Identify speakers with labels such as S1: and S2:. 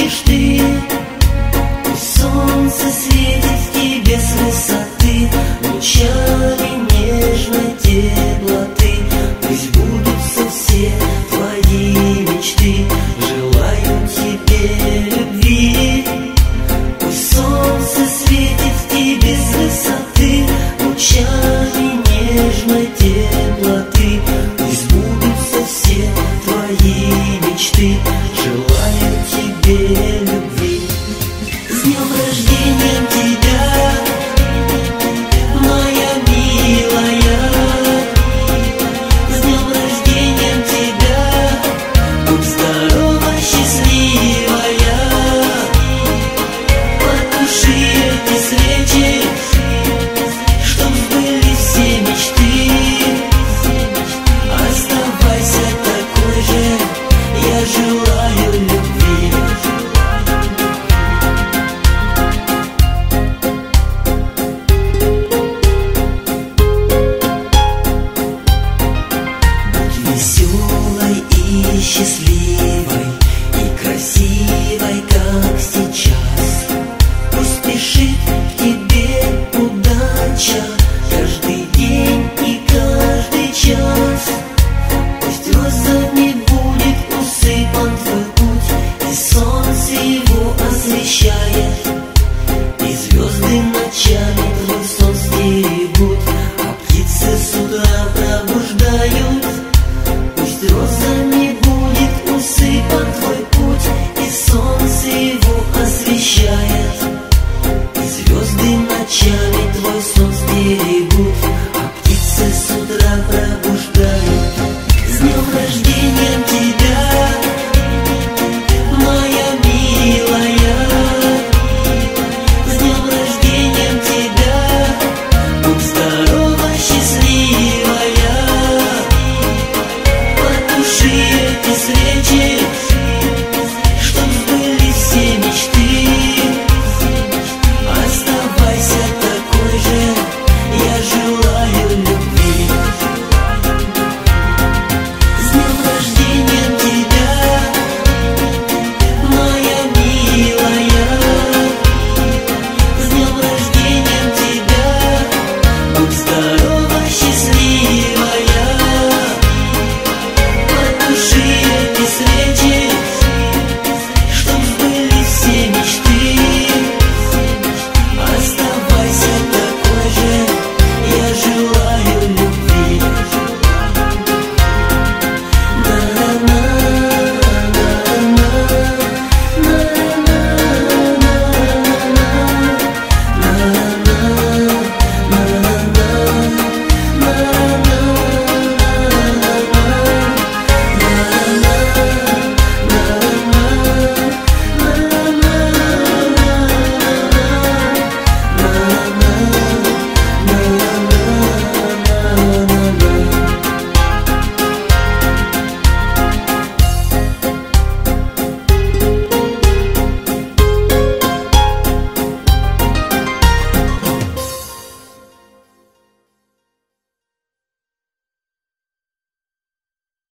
S1: ищешь ты. Солнце светит тебе с высоты, лучами.